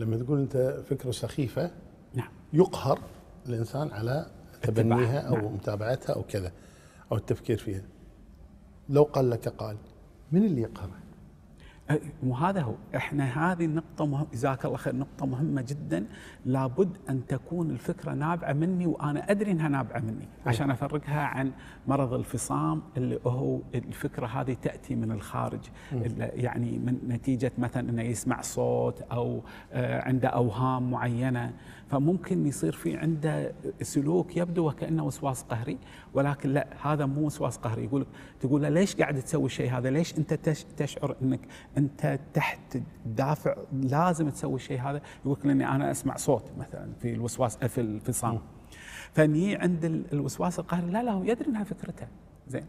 لما تقول أنت فكرة سخيفة نعم يقهر الإنسان على تبنيها أو نعم. متابعتها أو كذا أو التفكير فيها لو قال لك قال من اللي يقهره؟ أي، مو هذا هو. إحنا هذه النقطة مهم جزاك الله خير نقطة مهمة جدا. لابد أن تكون الفكرة نابعة مني وأنا أدري إنها نابعة مني عشان أفرقها عن مرض الفصام اللي هو الفكرة هذه تأتي من الخارج. يعني من نتيجة مثلا إنه يسمع صوت أو آه، عنده أوهام معينة. فممكن يصير في عنده سلوك يبدو وكأنه وسواس قهري ولكن لا هذا مو وسواس قهري. يقول تقول له ليش قاعد تسوي الشيء هذا؟ ليش أنت تش- تشعر إنك أنت تحت دافع لازم تسوي الشيء هذا؟ يقول لك لاني أنا أسمع صوت مثلا في الوسواس في الفصام. فني عند ال- الوسواس القهري لا لا هو يدري إنها فكرته زين